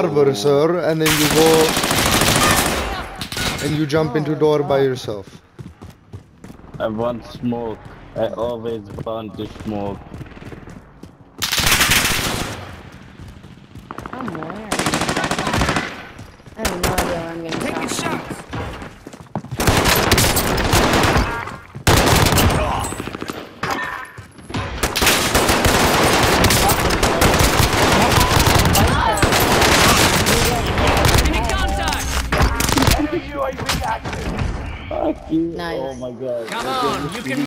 Harbour, sir, and then you go and you jump into door by yourself. I want smoke. I always want to smoke. I'm where? I have no Fuck you. Nice. Oh my god. Come on, you can